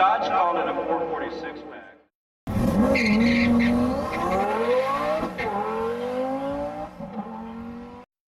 Dodge called it a 446 mag.